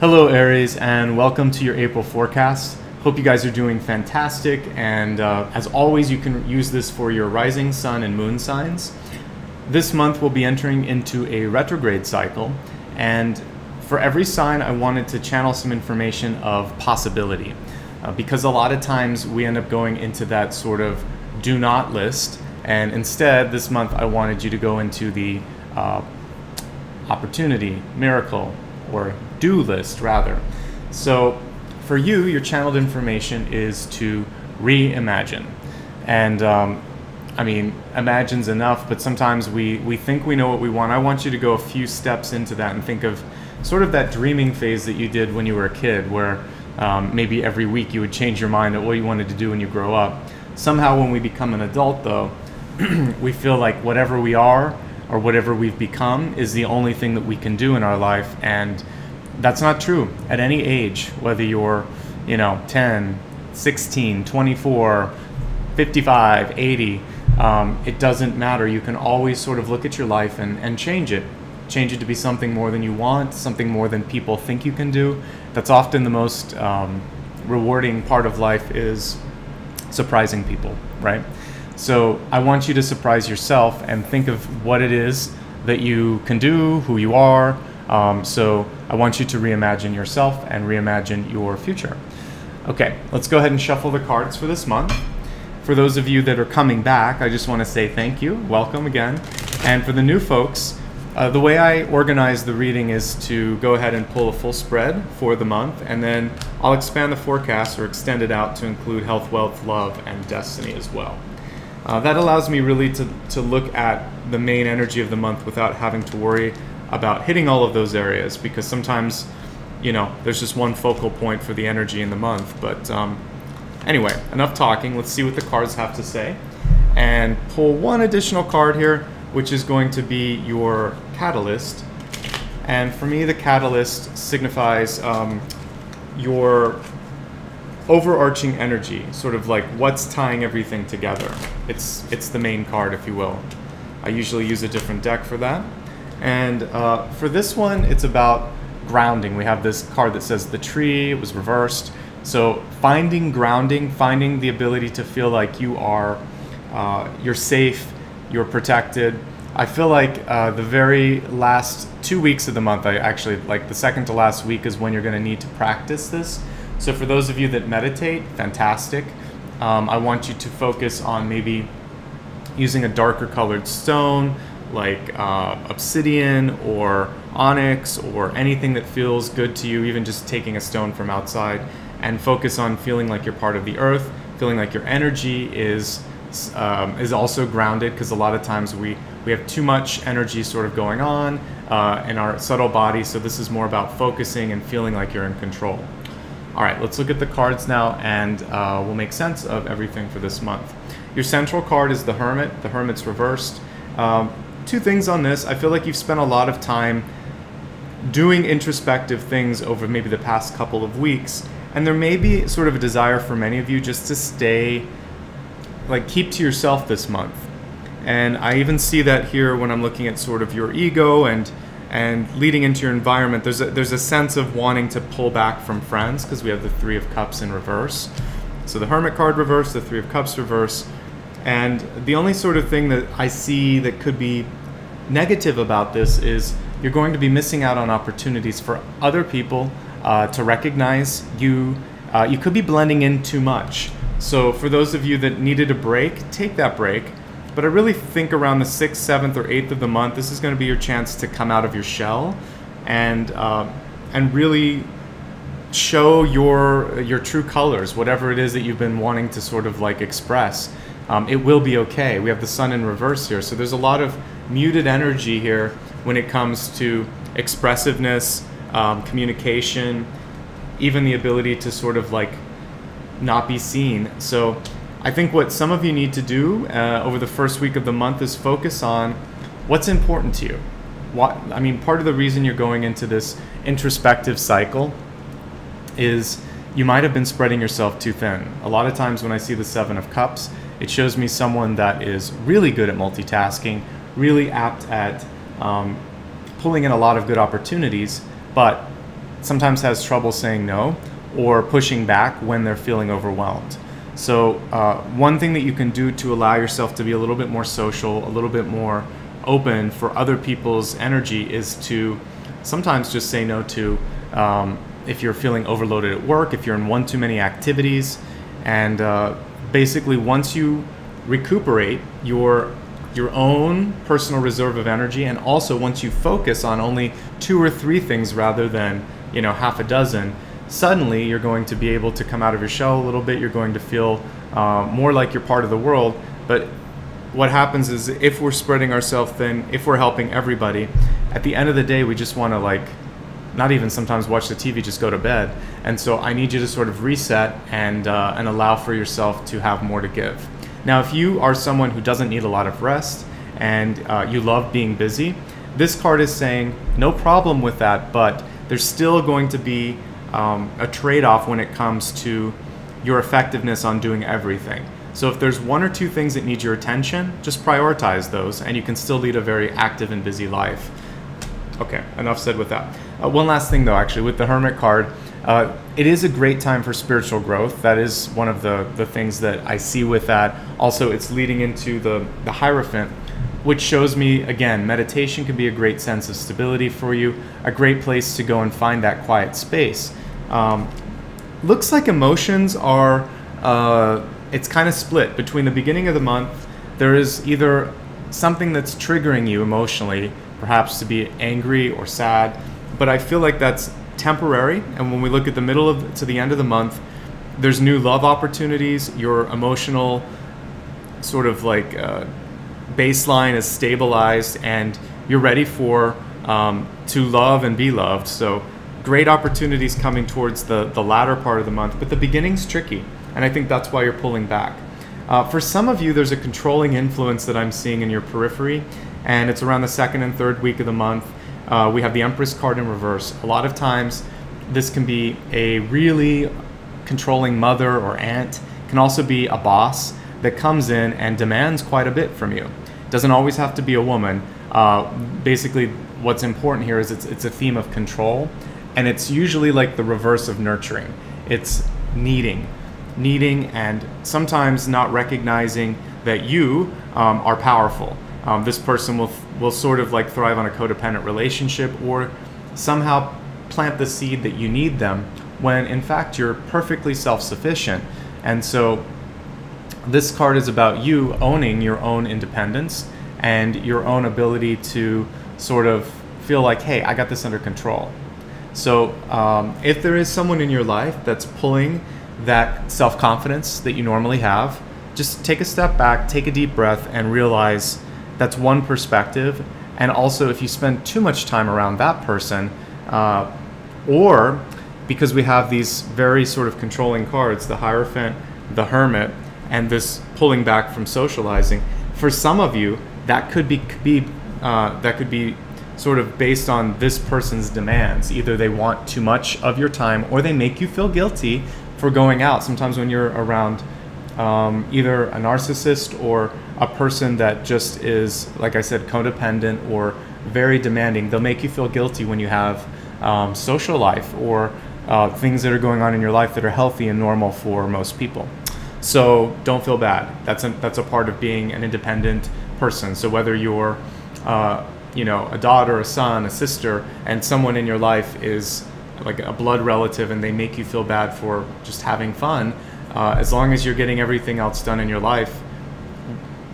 Hello, Aries, and welcome to your April forecast. Hope you guys are doing fantastic, and uh, as always, you can use this for your rising sun and moon signs. This month, we'll be entering into a retrograde cycle, and for every sign, I wanted to channel some information of possibility. Uh, because a lot of times we end up going into that sort of do not list, and instead, this month, I wanted you to go into the uh, opportunity, miracle, or do list rather. So for you, your channeled information is to reimagine. And um, I mean, imagine's enough, but sometimes we, we think we know what we want. I want you to go a few steps into that and think of sort of that dreaming phase that you did when you were a kid, where um, maybe every week you would change your mind at what you wanted to do when you grow up. Somehow, when we become an adult, though, we feel like whatever we are or whatever we've become is the only thing that we can do in our life. And that's not true at any age, whether you're, you know, 10, 16, 24, 55, 80. Um, it doesn't matter. You can always sort of look at your life and, and change it. Change it to be something more than you want, something more than people think you can do. That's often the most um, rewarding part of life is surprising people, right? So I want you to surprise yourself and think of what it is that you can do, who you are. Um, so I want you to reimagine yourself and reimagine your future. Okay, let's go ahead and shuffle the cards for this month. For those of you that are coming back, I just want to say thank you, welcome again. And for the new folks, uh, the way I organize the reading is to go ahead and pull a full spread for the month, and then I'll expand the forecast or extend it out to include health, wealth, love, and destiny as well. Uh, that allows me really to, to look at the main energy of the month without having to worry about hitting all of those areas because sometimes, you know, there's just one focal point for the energy in the month. But um, anyway, enough talking. Let's see what the cards have to say. And pull one additional card here, which is going to be your catalyst. And for me, the catalyst signifies um, your overarching energy, sort of like what's tying everything together. It's, it's the main card, if you will. I usually use a different deck for that. And uh, for this one, it's about grounding. We have this card that says the tree, it was reversed. So finding grounding, finding the ability to feel like you are, uh, you're safe, you're protected. I feel like uh, the very last two weeks of the month, I actually like the second to last week is when you're going to need to practice this. So for those of you that meditate, fantastic. Um, I want you to focus on maybe using a darker colored stone like uh, obsidian or onyx or anything that feels good to you, even just taking a stone from outside, and focus on feeling like you're part of the earth, feeling like your energy is um, is also grounded because a lot of times we we have too much energy sort of going on uh, in our subtle body. So this is more about focusing and feeling like you're in control. All right, let's look at the cards now and uh, we'll make sense of everything for this month. Your central card is the Hermit. The Hermit's reversed. Um, two things on this. I feel like you've spent a lot of time doing introspective things over maybe the past couple of weeks. And there may be sort of a desire for many of you just to stay, like, keep to yourself this month. And I even see that here when I'm looking at sort of your ego and and leading into your environment, there's a, there's a sense of wanting to pull back from friends because we have the Three of Cups in reverse. So the Hermit card reverse, the Three of Cups reverse. And the only sort of thing that I see that could be negative about this is you're going to be missing out on opportunities for other people uh, to recognize you. Uh, you could be blending in too much. So for those of you that needed a break, take that break but I really think around the 6th, 7th, or 8th of the month, this is going to be your chance to come out of your shell and, uh, and really show your, your true colors, whatever it is that you've been wanting to sort of like express. Um, it will be okay. We have the sun in reverse here. So there's a lot of muted energy here when it comes to expressiveness, um, communication, even the ability to sort of like not be seen. So I think what some of you need to do uh, over the first week of the month is focus on what's important to you. What, I mean, part of the reason you're going into this introspective cycle is you might have been spreading yourself too thin. A lot of times when I see the Seven of Cups, it shows me someone that is really good at multitasking, really apt at um, pulling in a lot of good opportunities, but sometimes has trouble saying no or pushing back when they're feeling overwhelmed. So, uh, one thing that you can do to allow yourself to be a little bit more social, a little bit more open for other people's energy is to sometimes just say no to um, if you're feeling overloaded at work, if you're in one too many activities, and uh, basically once you recuperate your your own personal reserve of energy, and also once you focus on only two or three things rather than you know half a dozen, suddenly you're going to be able to come out of your shell a little bit. You're going to feel uh, more like you're part of the world. But what happens is if we're spreading ourselves thin, if we're helping everybody, at the end of the day, we just want to like not even sometimes watch the TV, just go to bed. And so I need you to sort of reset and uh, and allow for yourself to have more to give. Now, if you are someone who doesn't need a lot of rest and uh, you love being busy, this card is saying no problem with that, but there's still going to be um, a trade off when it comes to your effectiveness on doing everything. So if there's one or two things that need your attention, just prioritize those and you can still lead a very active and busy life. Okay, enough said with that. Uh, one last thing though, actually, with the Hermit card, uh, it is a great time for spiritual growth. That is one of the, the things that I see with that. Also, it's leading into the, the Hierophant, which shows me, again, meditation can be a great sense of stability for you, a great place to go and find that quiet space. Um, looks like emotions are, uh, it's kind of split between the beginning of the month. There is either something that's triggering you emotionally, perhaps to be angry or sad, but I feel like that's temporary. And when we look at the middle of to the end of the month, there's new love opportunities. Your emotional sort of like uh, baseline is stabilized, and you're ready for um, to love and be loved. So great opportunities coming towards the the latter part of the month, but the beginning's tricky, and I think that's why you're pulling back. Uh, for some of you, there's a controlling influence that I'm seeing in your periphery, and it's around the second and third week of the month. Uh, we have the Empress card in reverse. A lot of times, this can be a really controlling mother or aunt, can also be a boss that comes in and demands quite a bit from you. Doesn't always have to be a woman. Uh, basically, what's important here is it's, it's a theme of control, and it's usually like the reverse of nurturing. It's needing, needing, and sometimes not recognizing that you um, are powerful. Um, this person will will sort of like thrive on a codependent relationship or somehow plant the seed that you need them when in fact you're perfectly self-sufficient. And so this card is about you owning your own independence and your own ability to sort of feel like, hey, I got this under control. So um, if there is someone in your life that's pulling that self confidence that you normally have, just take a step back, take a deep breath, and realize that's one perspective. And also, if you spend too much time around that person, uh, or because we have these very sort of controlling cards the Hierophant, the Hermit, and this pulling back from socializing, for some of you, that could be, be uh, that could be sort of based on this person's demands. Either they want too much of your time or they make you feel guilty for going out. Sometimes when you're around um, either a narcissist or a person that just is, like I said, codependent or very demanding. They'll make you feel guilty when you have um, social life or uh, things that are going on in your life that are healthy and normal for most people. So don't feel bad. That's a, that's a part of being an independent person. So whether you're, uh, you know, a daughter, a son, a sister, and someone in your life is like a blood relative and they make you feel bad for just having fun, uh, as long as you're getting everything else done in your life,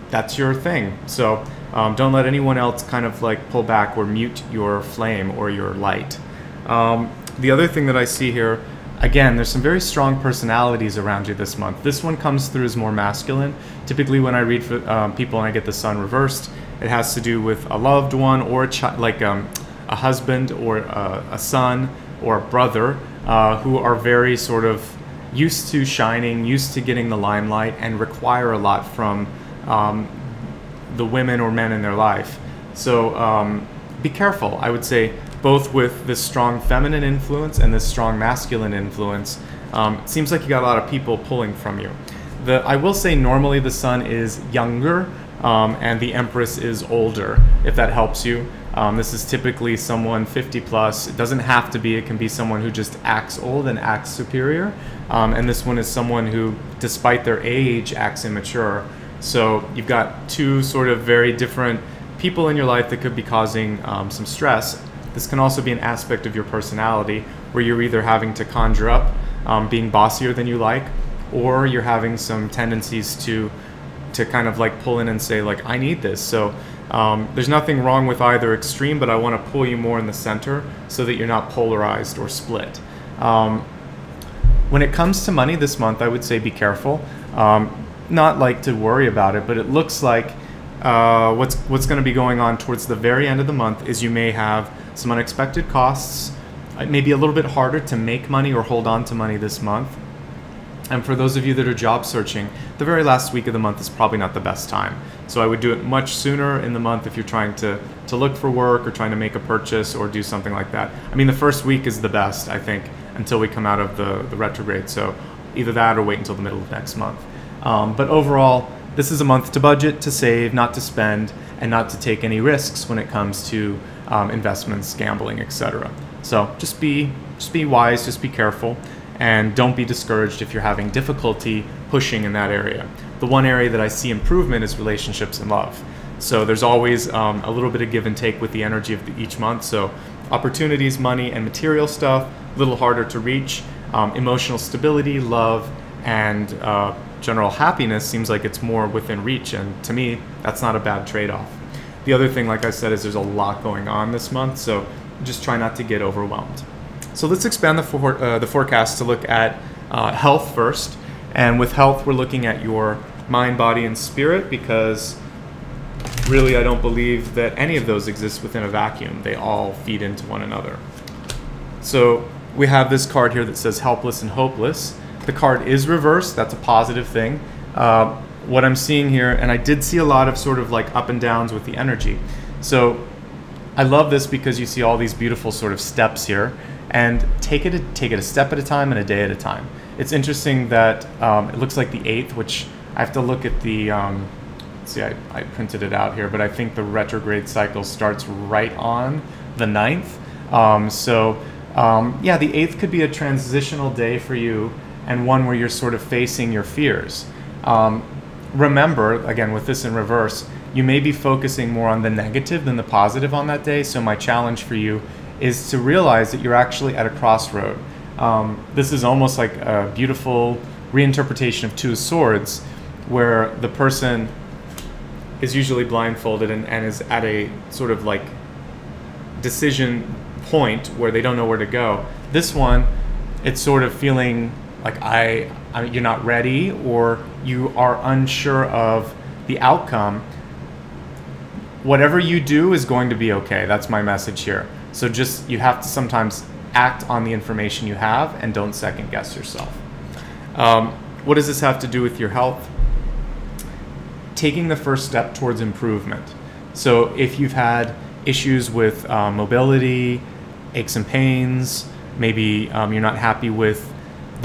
that's your thing. So um, don't let anyone else kind of like pull back or mute your flame or your light. Um, the other thing that I see here, again, there's some very strong personalities around you this month. This one comes through as more masculine. Typically, when I read for um, people and I get the sun reversed, it has to do with a loved one or a like um, a husband or a, a, son or a brother uh, who are very sort of used to shining, used to getting the limelight, and require a lot from um, the women or men in their life. So um, be careful, I would say, both with this strong feminine influence and this strong masculine influence. Um, it seems like you got a lot of people pulling from you. The, I will say normally the sun is younger um, and the empress is older, if that helps you. Um, this is typically someone 50 plus. It doesn't have to be, it can be someone who just acts old and acts superior. Um, and this one is someone who, despite their age, acts immature. So you've got two sort of very different people in your life that could be causing um, some stress. This can also be an aspect of your personality where you're either having to conjure up um, being bossier than you like, or you're having some tendencies to to kind of like pull in and say like I need this. So um, there's nothing wrong with either extreme, but I want to pull you more in the center so that you're not polarized or split. Um, when it comes to money this month, I would say be careful. Um, not like to worry about it, but it looks like uh, what's what's going to be going on towards the very end of the month is you may have some unexpected costs. It may be a little bit harder to make money or hold on to money this month. And for those of you that are job searching, the very last week of the month is probably not the best time. So I would do it much sooner in the month if you're trying to, to look for work or trying to make a purchase or do something like that. I mean, the first week is the best, I think, until we come out of the, the retrograde. So either that or wait until the middle of next month. Um, but overall, this is a month to budget, to save, not to spend, and not to take any risks when it comes to um, investments, gambling, etc. So just be just be wise, just be careful, and don't be discouraged if you're having difficulty pushing in that area. The one area that I see improvement is relationships and love. So there's always um, a little bit of give and take with the energy of the, each month. So opportunities, money, and material stuff, a little harder to reach. Um, emotional stability, love, and uh, general happiness seems like it's more within reach. And to me, that's not a bad trade off. The other thing, like I said, is there's a lot going on this month. So just try not to get overwhelmed. So let's expand the, for, uh, the forecast to look at uh, health first. And with health, we're looking at your mind, body, and spirit because really I don't believe that any of those exist within a vacuum. They all feed into one another. So we have this card here that says helpless and hopeless. The card is reversed. That's a positive thing. Uh, what I'm seeing here, and I did see a lot of sort of like up and downs with the energy. So I love this because you see all these beautiful sort of steps here, and take it a, take it a step at a time and a day at a time. It's interesting that um, it looks like the eighth, which I have to look at the. Um, see, I, I printed it out here, but I think the retrograde cycle starts right on the ninth. Um, so um, yeah, the eighth could be a transitional day for you and one where you're sort of facing your fears. Um, remember, again, with this in reverse, you may be focusing more on the negative than the positive on that day. So, my challenge for you is to realize that you're actually at a crossroad. Um, this is almost like a beautiful reinterpretation of Two of Swords, where the person is usually blindfolded and, and is at a sort of like decision point where they don't know where to go. This one, it's sort of feeling like I, I you're not ready or you are unsure of the outcome, whatever you do is going to be okay. That's my message here. So just you have to sometimes act on the information you have and don't second guess yourself. Um, what does this have to do with your health? Taking the first step towards improvement. So if you've had issues with uh, mobility, aches and pains, maybe um, you're not happy with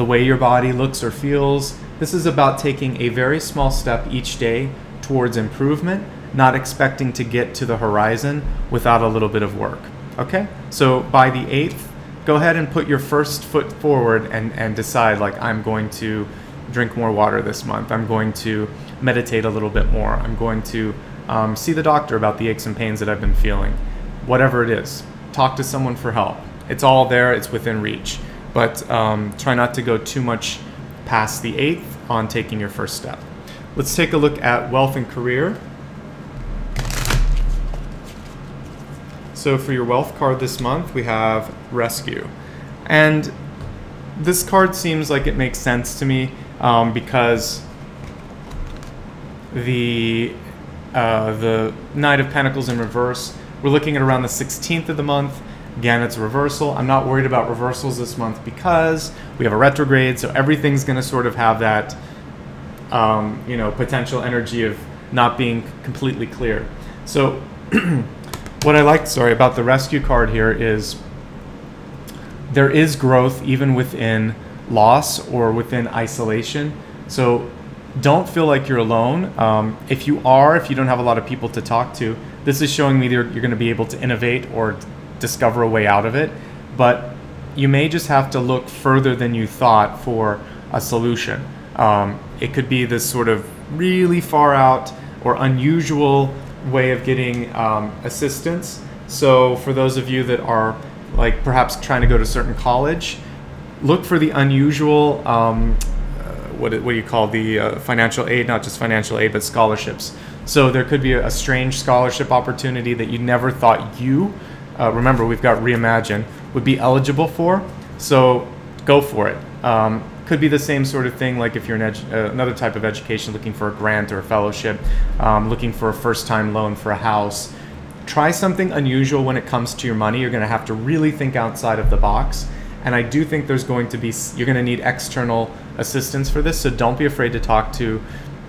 the way your body looks or feels. This is about taking a very small step each day towards improvement, not expecting to get to the horizon without a little bit of work. Okay? So by the 8th, go ahead and put your first foot forward and, and decide, like, I'm going to drink more water this month. I'm going to meditate a little bit more. I'm going to um, see the doctor about the aches and pains that I've been feeling. Whatever it is, talk to someone for help. It's all there, it's within reach but um, try not to go too much past the eighth on taking your first step. Let's take a look at wealth and career. So for your wealth card this month, we have rescue. And this card seems like it makes sense to me um, because the uh, the Knight of Pentacles in reverse, we're looking at around the 16th of the month. Again, it's a reversal. I'm not worried about reversals this month because we have a retrograde, so everything's going to sort of have that, um, you know, potential energy of not being completely clear. So, what I like, sorry, about the rescue card here is there is growth even within loss or within isolation. So, don't feel like you're alone. Um, if you are, if you don't have a lot of people to talk to, this is showing me that you're, you're going to be able to innovate or discover a way out of it. But you may just have to look further than you thought for a solution. Um, it could be this sort of really far out or unusual way of getting um, assistance. So, for those of you that are like perhaps trying to go to a certain college, look for the unusual. Um, uh, what, what do you call the uh, financial aid? Not just financial aid, but scholarships. So there could be a, a strange scholarship opportunity that you never thought you. Uh, remember, we've got Reimagine would be eligible for. So go for it. Um, could be the same sort of thing, like if you're an uh, another type of education looking for a grant or a fellowship, um, looking for a first time loan for a house. Try something unusual when it comes to your money. You're going to have to really think outside of the box. And I do think there's going to be, you're going to need external assistance for this. So don't be afraid to talk to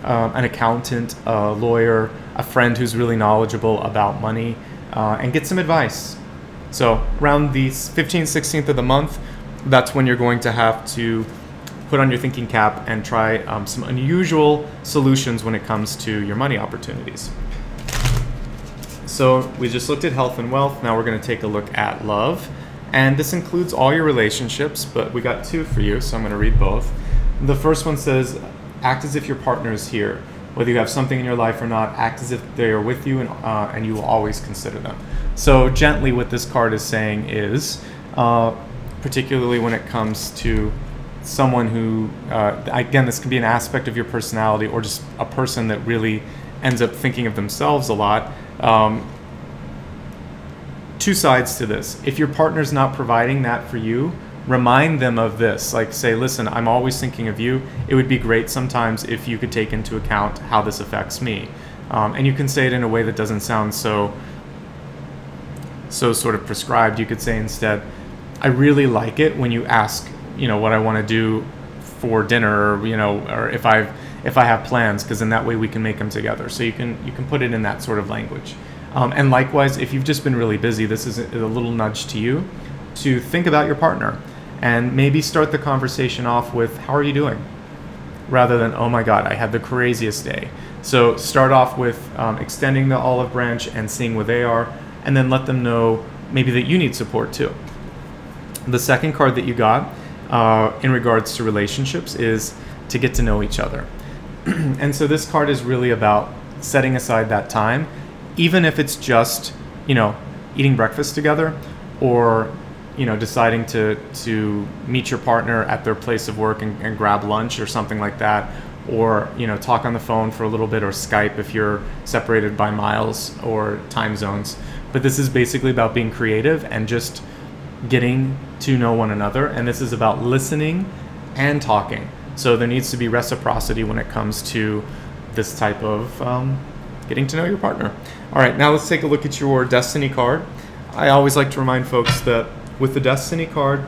um, an accountant, a lawyer, a friend who's really knowledgeable about money, uh, and get some advice. So around the 15th, 16th of the month, that's when you're going to have to put on your thinking cap and try um, some unusual solutions when it comes to your money opportunities. So we just looked at health and wealth. Now we're going to take a look at love. And this includes all your relationships, but we got two for you, so I'm going to read both. The first one says, act as if your partner is here. Whether you have something in your life or not, act as if they are with you and, uh, and you will always consider them. So, gently, what this card is saying is, uh, particularly when it comes to someone who, uh, again, this can be an aspect of your personality or just a person that really ends up thinking of themselves a lot. Um, two sides to this. If your partner's not providing that for you, remind them of this. Like, say, listen, I'm always thinking of you. It would be great sometimes if you could take into account how this affects me. Um, and you can say it in a way that doesn't sound so so sort of prescribed. You could say instead, I really like it when you ask, you know, what I want to do for dinner, or, you know, or if i've if I have plans, because in that way we can make them together. So you can you can put it in that sort of language. Um, and likewise, if you've just been really busy, this is a, a little nudge to you to think about your partner and maybe start the conversation off with how are you doing rather than oh my god i had the craziest day so start off with um, extending the olive branch and seeing where they are and then let them know maybe that you need support too. The second card that you got uh, in regards to relationships is to get to know each other. and so this card is really about setting aside that time, even if it's just, you know, eating breakfast together or you know deciding to to meet your partner at their place of work and, and, grab lunch or something like that or you know talk on the phone for a little bit or skype if you're separated by miles or time zones but this is basically about being creative and just getting to know one another. And this is about listening and talking. So there needs to be reciprocity when it comes to this type of um, getting to know your partner. All right, now let's take a look at your Destiny card. I always like to remind folks that with the Destiny card,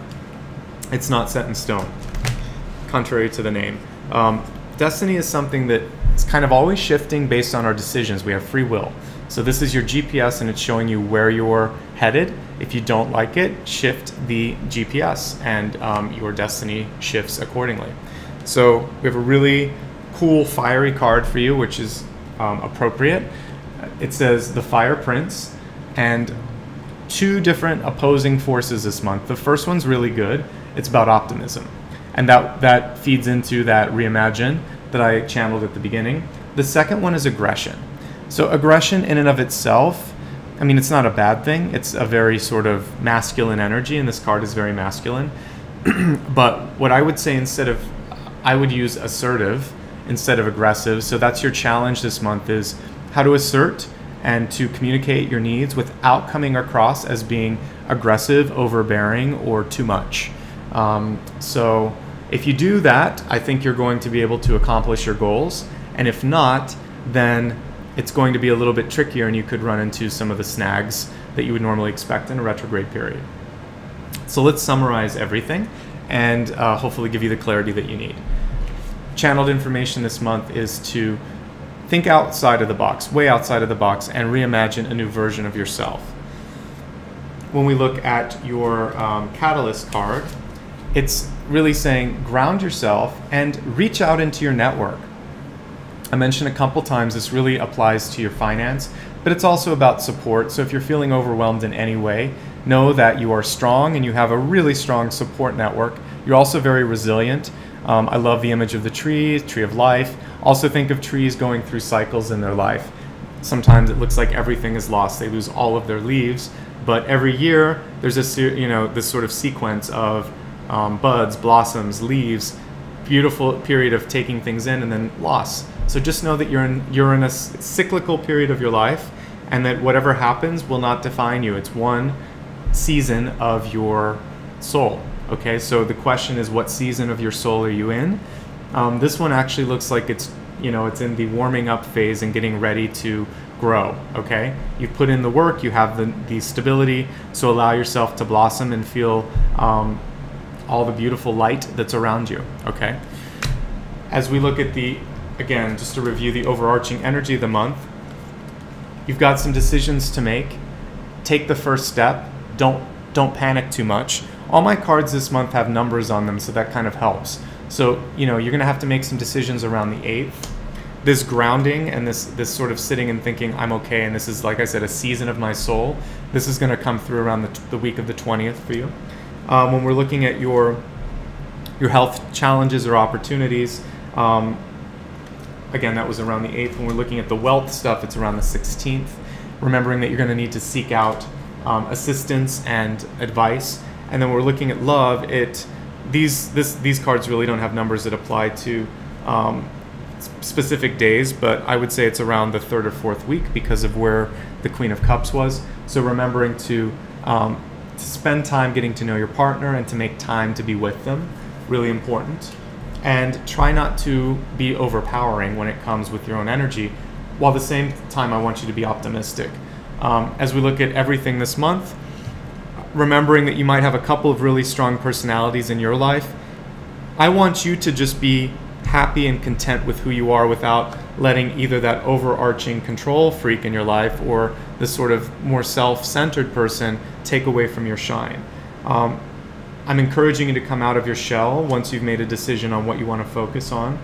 it's not set in stone, contrary to the name. Um, Destiny is something that it's kind of always shifting based on our decisions. We have free will. So this is your GPS and it's showing you where you're headed. If you don't like it, shift the GPS and um, your destiny shifts accordingly. So we have a really cool fiery card for you, which is um, appropriate. It says the Fire Prince and two different opposing forces this month. The first one's really good. It's about optimism. And that, that feeds into that reimagine that I channeled at the beginning. The second one is aggression. So aggression in and of itself, I mean, it's not a bad thing. It's a very sort of masculine energy, and this card is very masculine. but what I would say instead of, I would use assertive instead of aggressive. So that's your challenge this month is how to assert and to communicate your needs without coming across as being aggressive, overbearing, or too much. Um, so if you do that, I think you're going to be able to accomplish your goals. And if not, then it's going to be a little bit trickier and you could run into some of the snags that you would normally expect in a retrograde period. So let's summarize everything and uh, hopefully give you the clarity that you need. Channeled information this month is to think outside of the box, way outside of the box, and reimagine a new version of yourself. When we look at your um, catalyst card, it's really saying ground yourself and reach out into your network I mentioned a couple times this really applies to your finance, but it's also about support. So if you're feeling overwhelmed in any way, know that you are strong and you have a really strong support network. You're also very resilient. Um, I love the image of the tree, tree of life. Also think of trees going through cycles in their life. Sometimes it looks like everything is lost. They lose all of their leaves, but every year there's this you know this sort of sequence of um, buds, blossoms, leaves, beautiful period of taking things in, and then loss. So just know that you're in you're in a cyclical period of your life, and that whatever happens will not define you. It's one season of your soul. Okay, so the question is, what season of your soul are you in? Um, this one actually looks like it's you know it's in the warming up phase and getting ready to grow. Okay, you've put in the work, you have the the stability, so allow yourself to blossom and feel um, all the beautiful light that's around you. Okay, as we look at the again, just to review the overarching energy of the month, you've got some decisions to make. Take the first step. Don't don't panic too much. All my cards this month have numbers on them, so that kind of helps. So, you know, you're going to have to make some decisions around the 8th. This grounding and this this sort of sitting and thinking I'm okay and this is like I said a season of my soul. This is going to come through around the, the week of the 20th for you. Um, when we're looking at your your health challenges or opportunities, um, again, that was around the 8th. When we're looking at the wealth stuff, it's around the 16th. Remembering that you're going to need to seek out um, assistance and advice. And then we're looking at love. It these this these cards really don't have numbers that apply to um, specific days, but I would say it's around the third or fourth week because of where the Queen of Cups was. So remembering to, um, to spend time getting to know your partner and to make time to be with them, really important and try not to be overpowering when it comes with your own energy. While at the same time, I want you to be optimistic. Um, as we look at everything this month, remembering that you might have a couple of really strong personalities in your life, I want you to just be happy and content with who you are without letting either that overarching control freak in your life or the sort of more self centered person take away from your shine. Um, I'm encouraging you to come out of your shell once you've made a decision on what you want to focus on.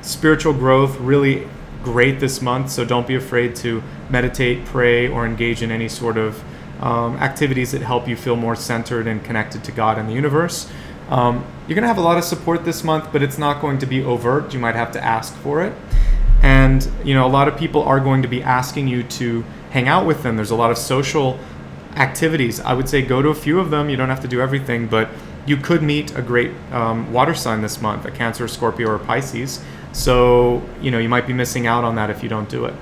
Spiritual growth, really great this month, so don't be afraid to meditate, pray, or engage in any sort of um, activities that help you feel more centered and connected to God and the universe. Um, you're going to have a lot of support this month, but it's not going to be overt. You might have to ask for it. And, you know, a lot of people are going to be asking you to hang out with them. There's a lot of social activities. I would say go to a few of them. You don't have to do everything, but you could meet a great um, water sign this month, a Cancer, Scorpio, or Pisces. So, you know, you might be missing out on that if you don't do it.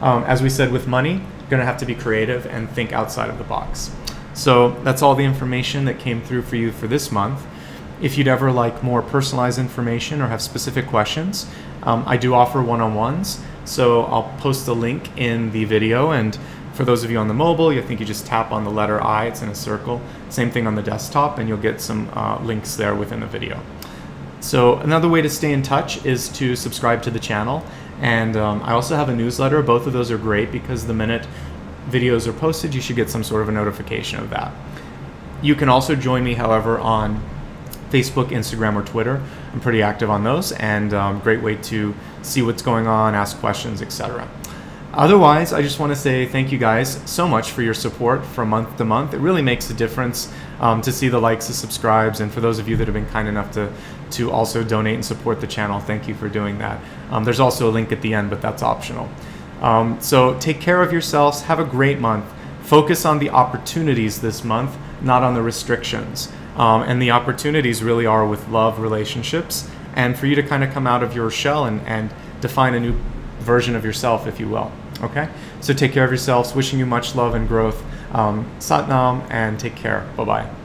Um, as we said with money, going to have to be creative and think outside of the box. So, that's all the information that came through for you for this month. If you'd ever like more personalized information or have specific questions, um, I do offer one on ones. So, I'll post the link in the video and for those of you on the mobile, I think you just tap on the letter I, it's in a circle. Same thing on the desktop, and you'll get some uh, links there within the video. So another way to stay in touch is to subscribe to the channel. And um, I also have a newsletter. Both of those are great because the minute videos are posted, you should get some sort of a notification of that. You can also join me, however, on Facebook, Instagram, or Twitter. I'm pretty active on those, and um, great way to see what's going on, ask questions, etc. Otherwise, I just want to say thank you guys so much for your support from month to month. It really makes a difference um, to see the likes, the subscribes, and for those of you that have been kind enough to to also donate and support the channel, thank you for doing that. Um, there's also a link at the end, but that's optional. Um, so take care of yourselves. Have a great month. Focus on the opportunities this month, not on the restrictions. Um, and the opportunities really are with love, relationships, and for you to kind of come out of your shell and, and define a new version of yourself, if you will. Okay? So take care of yourselves. Wishing you much love and growth. Um, Satnam and take care. Bye bye.